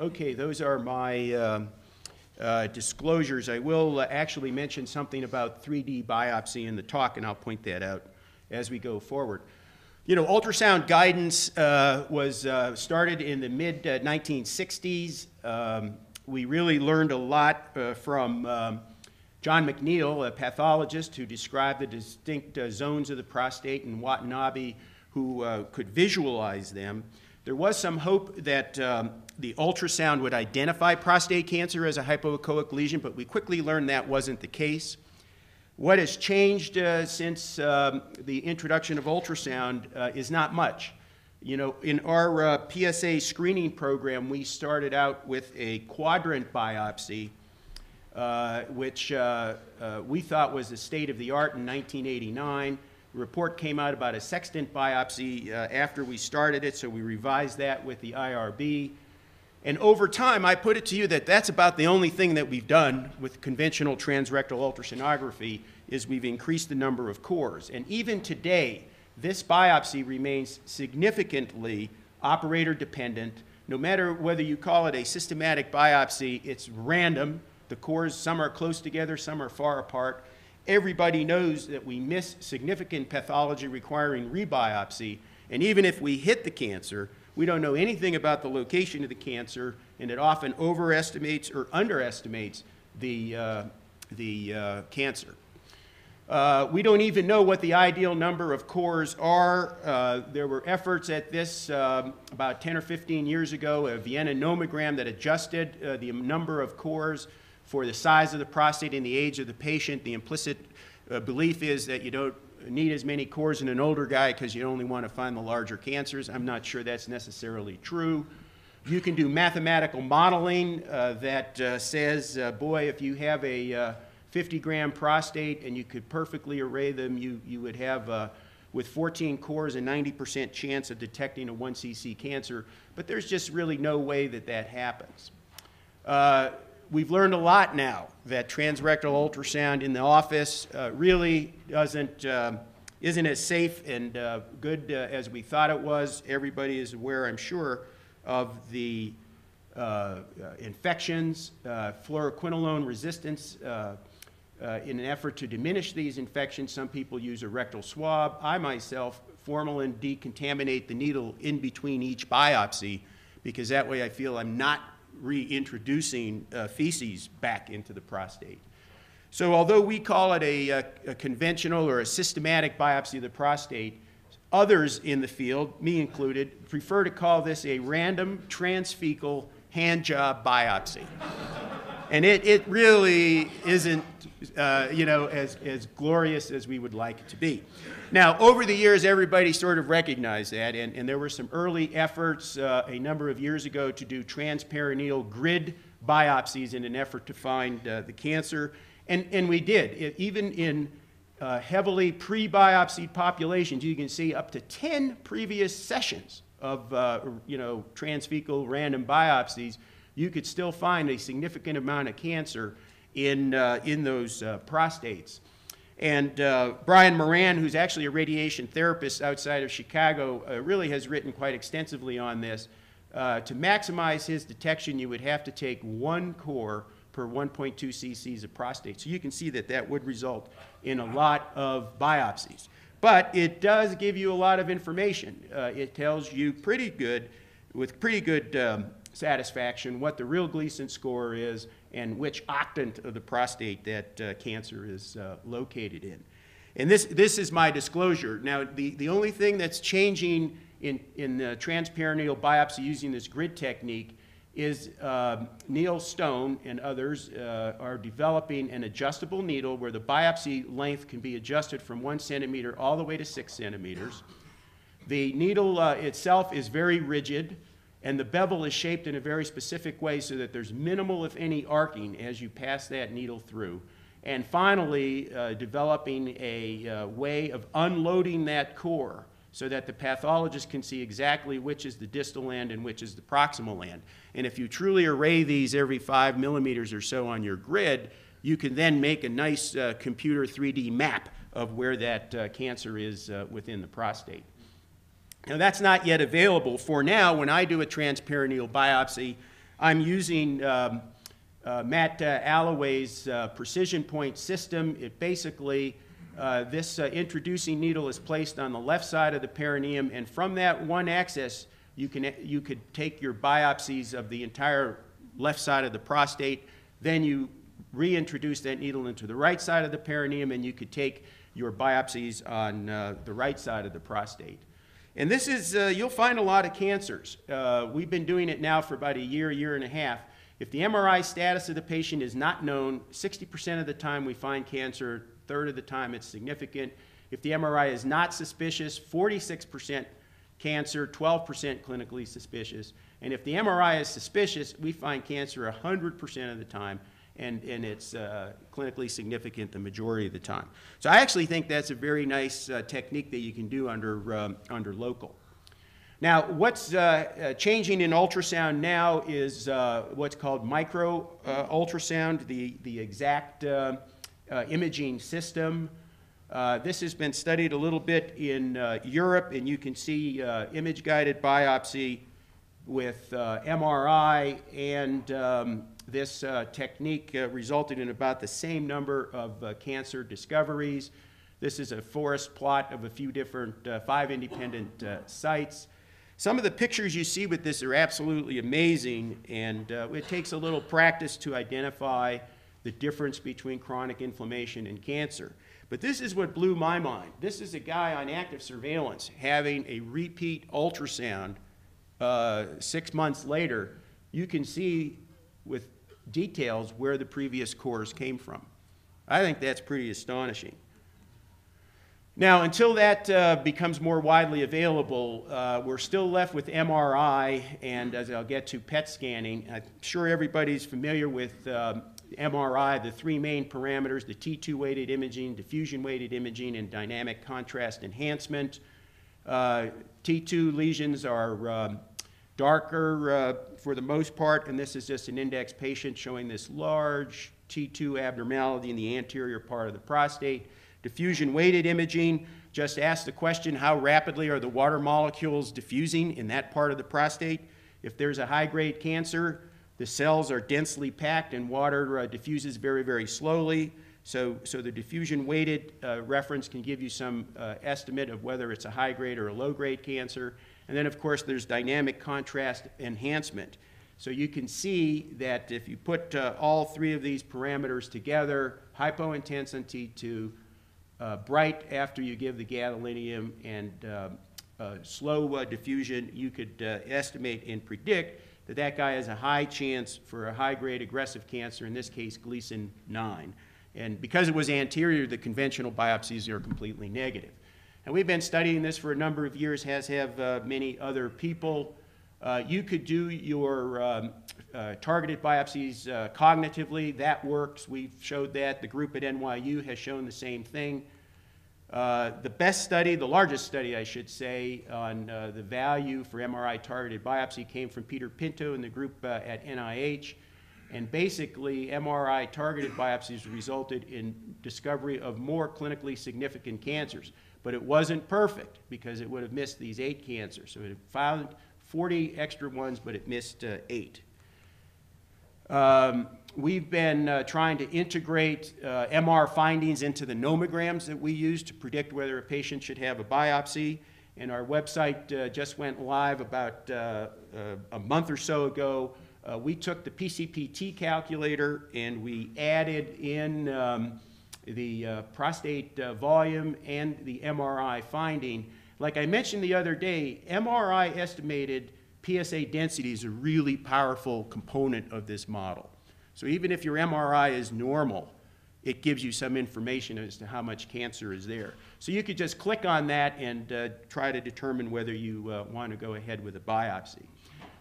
Okay, those are my um, uh, disclosures. I will uh, actually mention something about 3D biopsy in the talk, and I'll point that out as we go forward. You know, ultrasound guidance uh, was uh, started in the mid 1960s. Um, we really learned a lot uh, from um, John McNeal, a pathologist who described the distinct uh, zones of the prostate, and Watanabe, who could visualize them. There was some hope that um, the ultrasound would identify prostate cancer as a hypoechoic lesion, but we quickly learned that wasn't the case. What has changed uh, since um, the introduction of ultrasound uh, is not much. You know, in our uh, PSA screening program, we started out with a quadrant biopsy, uh, which uh, uh, we thought was the state of the art in 1989. Report came out about a sextant biopsy uh, after we started it, so we revised that with the IRB. And over time, I put it to you that that's about the only thing that we've done with conventional transrectal ultrasonography is we've increased the number of cores. And even today, this biopsy remains significantly operator dependent. No matter whether you call it a systematic biopsy, it's random. The cores, some are close together, some are far apart. Everybody knows that we miss significant pathology requiring rebiopsy. And even if we hit the cancer, we don't know anything about the location of the cancer, and it often overestimates or underestimates the, uh, the uh, cancer. Uh, we don't even know what the ideal number of cores are. Uh, there were efforts at this um, about 10 or 15 years ago, a Vienna nomogram that adjusted uh, the number of cores for the size of the prostate and the age of the patient. The implicit uh, belief is that you don't need as many cores in an older guy because you only want to find the larger cancers. I'm not sure that's necessarily true. You can do mathematical modeling uh, that uh, says, uh, boy, if you have a uh, 50 gram prostate and you could perfectly array them, you, you would have, uh, with 14 cores, a 90% chance of detecting a 1cc cancer. But there's just really no way that that happens. We've learned a lot now that transrectal ultrasound in the office uh, really doesn't, uh, isn't as safe and uh, good uh, as we thought it was. Everybody is aware, I'm sure, of the uh, uh, infections, fluoroquinolone resistance. in an effort to diminish these infections, some people use a rectal swab. I myself formalin decontaminate the needle in between each biopsy because that way I feel I'm not reintroducing uh, feces back into the prostate. So although we call it a, a, a, conventional or a systematic biopsy of the prostate, others in the field, me included, prefer to call this a random transfecal hand job biopsy. and it, it really isn't, uh, you know, as, as glorious as we would like it to be. Now, over the years, everybody sort of recognized that, and, and there were some early efforts uh, a number of years ago to do transperineal grid biopsies in an effort to find uh, the cancer, and, and we did. It, even in uh, heavily pre-biopsied populations, you can see up to 10 previous sessions of, uh, you know, transfecal random biopsies, you could still find a significant amount of cancer in, uh, in those uh, prostates. And uh, Brian Moran, who's actually a radiation therapist outside of Chicago, uh, really has written quite extensively on this. Uh, to maximize his detection, you would have to take one core per 1.2 cc's of prostate. So you can see that that would result in a lot of biopsies. But it does give you a lot of information. Uh, it tells you pretty good, with pretty good um, satisfaction, what the real Gleason score is and which octant of the prostate that uh, cancer is uh, located in. And this, this is my disclosure. Now, the, the only thing that's changing in, in the transperineal biopsy using this grid technique is uh, Neil Stone and others uh, are developing an adjustable needle where the biopsy length can be adjusted from one centimeter all the way to six centimeters. The needle uh, itself is very rigid and the bevel is shaped in a very specific way so that there's minimal, if any, arcing as you pass that needle through. And finally, uh, developing a uh, way of unloading that core so that the pathologist can see exactly which is the distal end and which is the proximal end. And if you truly array these every five millimeters or so on your grid, you can then make a nice uh, computer 3D map of where that uh, cancer is uh, within the prostate. Now, that's not yet available. For now, when I do a transperineal biopsy, I'm using um, uh, Matt uh, Allaway's uh, precision point system. It basically, uh, this uh, introducing needle is placed on the left side of the perineum, and from that one axis, you, can, you could take your biopsies of the entire left side of the prostate. Then you reintroduce that needle into the right side of the perineum, and you could take your biopsies on uh, the right side of the prostate. And this is, uh, you'll find a lot of cancers. Uh, we've been doing it now for about a year, year and a half. If the MRI status of the patient is not known, 60% of the time we find cancer, third of the time it's significant. If the MRI is not suspicious, 46% cancer, 12% clinically suspicious. And if the MRI is suspicious, we find cancer 100% of the time, and, and it's uh, clinically significant the majority of the time. So I actually think that's a very nice uh, technique that you can do under, um, under local. Now, what's uh, uh changing in ultrasound now is uh, what's called micro uh, ultrasound, the, the exact imaging system. this has been studied a little bit in Europe, and you can see image-guided biopsy with MRI and um, this uh, technique uh, resulted in about the same number of uh, cancer discoveries. This is a forest plot of a few different, uh, five independent uh, sites. Some of the pictures you see with this are absolutely amazing, and uh, it takes a little practice to identify the difference between chronic inflammation and cancer. But this is what blew my mind. This is a guy on active surveillance having a repeat ultrasound six months later. You can see with details where the previous cores came from. I think that's pretty astonishing. Now, until that uh, becomes more widely available, uh, we're still left with MRI, and as I'll get to, PET scanning. I'm sure everybody's familiar with um, MRI, the three main parameters, the T2 weighted imaging, diffusion weighted imaging, and dynamic contrast enhancement. Uh, T2 lesions are um, darker uh, for the most part, and this is just an index patient showing this large T2 abnormality in the anterior part of the prostate. Diffusion weighted imaging just asks the question how rapidly are the water molecules diffusing in that part of the prostate. If there's a high grade cancer, the cells are densely packed and water uh, diffuses very, very slowly. So, so the diffusion weighted uh, reference can give you some uh, estimate of whether it's a high grade or a low grade cancer. And then, of course, there's dynamic contrast enhancement. So you can see that if you put uh, all three of these parameters together, hypointensity to uh, bright after you give the gadolinium and uh, uh slow uh, diffusion, you could uh, estimate and predict that that guy has a high chance for a high-grade aggressive cancer, in this case Gleason 9. And because it was anterior, the conventional biopsies are completely negative. And we've been studying this for a number of years, as have uh, many other people. Uh, you could do your um, uh, targeted biopsies uh, cognitively. That works. We've showed that. The group at NYU has shown the same thing. Uh, the best study, the largest study, I should say, on uh, the value for MRI targeted biopsy came from Peter Pinto and the group at NIH. And basically, MRI targeted biopsies resulted in discovery of more clinically significant cancers but it wasn't perfect because it would have missed these eight cancers. So it found 40 extra ones, but it missed uh, eight. Um, we've been uh, trying to integrate uh, MR findings into the nomograms that we use to predict whether a patient should have a biopsy. And our website uh, just went live about uh, uh, a month or so ago. we took the PCPT calculator and we added in um, the uh, prostate uh, volume and the MRI finding. Like I mentioned the other day, MRI estimated PSA density is a really powerful component of this model. So even if your MRI is normal, it gives you some information as to how much cancer is there. So you could just click on that and uh, try to determine whether you uh, want to go ahead with a biopsy.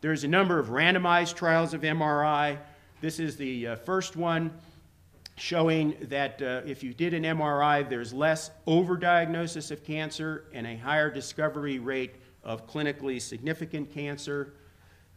There's a number of randomized trials of MRI. This is the uh, first one showing that uh, if you did an MRI, there's less overdiagnosis of cancer and a higher discovery rate of clinically significant cancer.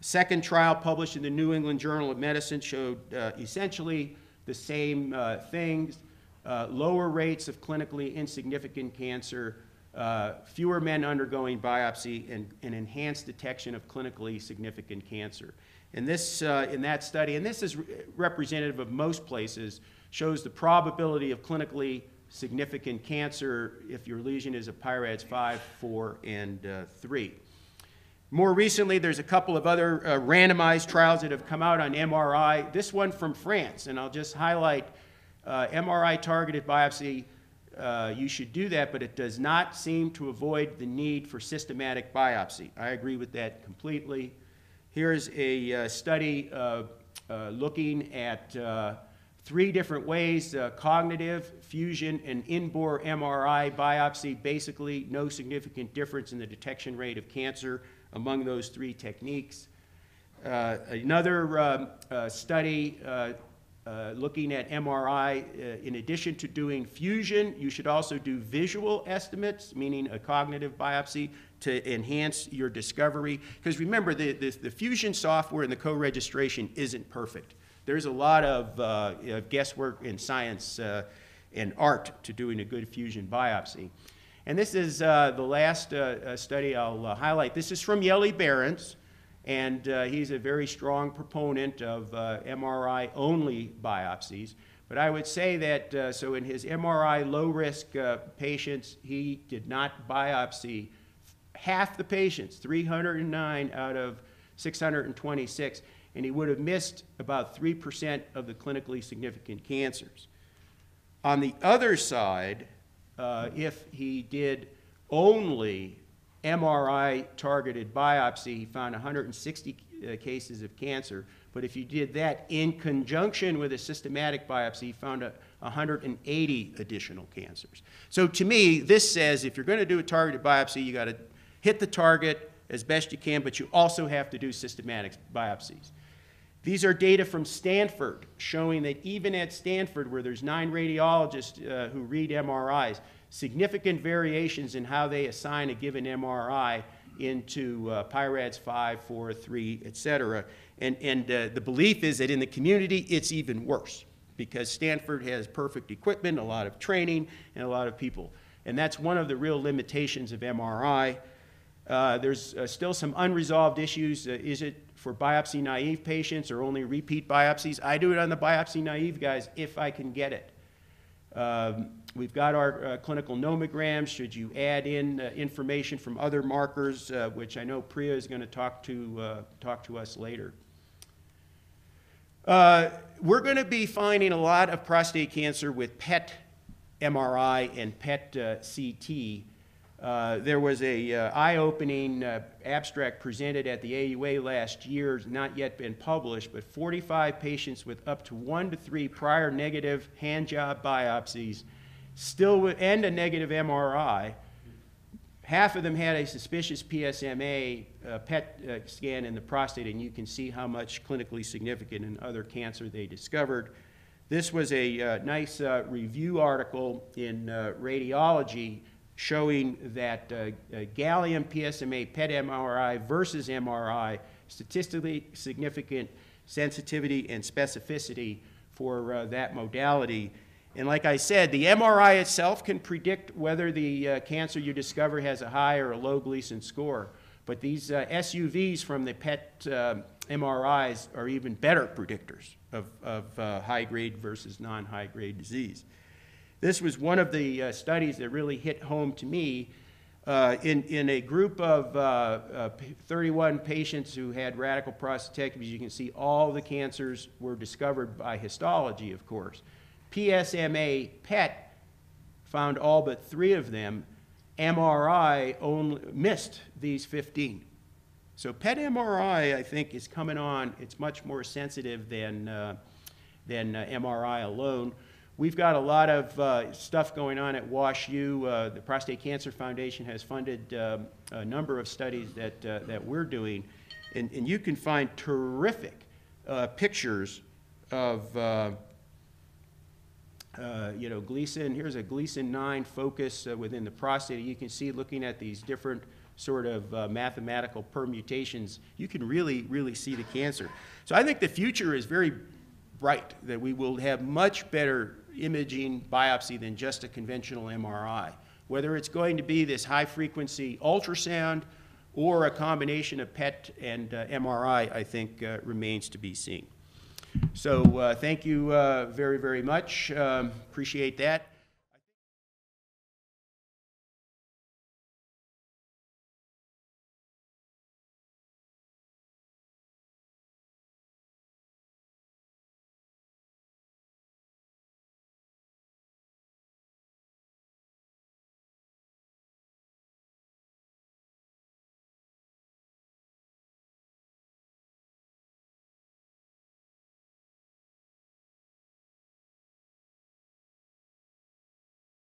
Second trial published in the New England Journal of Medicine showed uh, essentially the same uh, things, uh, lower rates of clinically insignificant cancer, uh, fewer men undergoing biopsy, and, and enhanced detection of clinically significant cancer. And this, uh, in that study, and this is re- representative of most places, shows the probability of clinically significant cancer if your lesion is a PIRADS 5, 4, and uh, 3. More recently, there's a couple of other uh, randomized trials that have come out on MRI. This one from France, and I'll just highlight uh, MRI targeted biopsy. Uh, you should do that, but it does not seem to avoid the need for systematic biopsy. I agree with that completely. Here's a uh, study uh, looking at uh, three different ways uh, cognitive, fusion, and in bore MRI biopsy. Basically, no significant difference in the detection rate of cancer among those three techniques. Uh, another um, uh, study uh, uh, looking at MRI, uh, in addition to doing fusion, you should also do visual estimates, meaning a cognitive biopsy, to enhance your discovery. Because remember, the, the, the fusion software and the co-registration isn't perfect. There's a lot of uh, guesswork in science uh, and art to doing a good fusion biopsy. And this is uh, the last uh, uh study I'll uh, highlight. This is from Jelle Barentsz, and he's a very strong proponent of MRI only biopsies. But I would say that, so in his MRI low risk patients, he did not biopsy half the patients, 309 out of 626, and he would have missed about 3% of the clinically significant cancers. On the other side, uh, if he did only MRI targeted biopsy, he found 160 uh, cases of cancer. But if you did that in conjunction with a systematic biopsy, he found a, 180 additional cancers. So to me, this says if you're going to do a targeted biopsy, you got to hit the target as best you can, but you also have to do systematic biopsies. These are data from Stanford showing that even at Stanford, where there's nine radiologists uh, who read MRIs, significant variations in how they assign a given MRI into uh, PIRADS 5, 4, 3, et cetera. And, and uh, the belief is that in the community, it's even worse because Stanford has perfect equipment, a lot of training, and a lot of people. And that's one of the real limitations of MRI. Uh, there's uh, still some unresolved issues. Uh, is it for biopsy naive patients or only repeat biopsies? I do it on the biopsy naive guys if I can get it. Um, we've got our uh, clinical nomograms. Should you add in uh, information from other markers, uh, which I know Priya is going to talk to talk to us later. we're going to be finding a lot of prostate cancer with PET MRI and PET CT uh, there was a uh, eye-opening uh, abstract presented at the AUA last year, not yet been published, but 45 patients with up to one to three prior negative hand job biopsies, still with, and a negative MRI. Half of them had a suspicious PSMA uh, PET uh, scan in the prostate, and you can see how much clinically significant and other cancer they discovered. This was a nice review article in Radiology showing that uh, uh, gallium PSMA PET MRI versus MRI, statistically significant sensitivity and specificity for uh, that modality. And like I said, the MRI itself can predict whether the uh, cancer you discover has a high or a low Gleason score. But these uh, SUVs from the PET uh, MRIs are even better predictors of, of high grade versus non high grade disease. This was one of the uh, studies that really hit home to me. Uh, in, in a group of uh, uh 31 patients who had radical prostatectomies, you can see all the cancers were discovered by histology, of course. PSMA PET found all but three of them. MRI only missed these 15. So PET MRI, I think, is coming on. It's much more sensitive than, uh, than uh, MRI alone. We've got a lot of uh, stuff going on at WashU. Uh, the Prostate Cancer Foundation has funded um, a number of studies that, uh, that we're doing, and, and you can find terrific uh, pictures of, uh, uh, you know, Gleason. Here's a Gleason 9 focus within the prostate. You can see looking at these different sort of mathematical permutations, you can really, really see the cancer. So I think the future is very bright, that we will have much better imaging biopsy than just a conventional MRI. Whether it's going to be this high-frequency ultrasound or a combination of PET and uh, MRI, I think uh, remains to be seen. So uh, thank you uh, very, very much. Um, Appreciate that.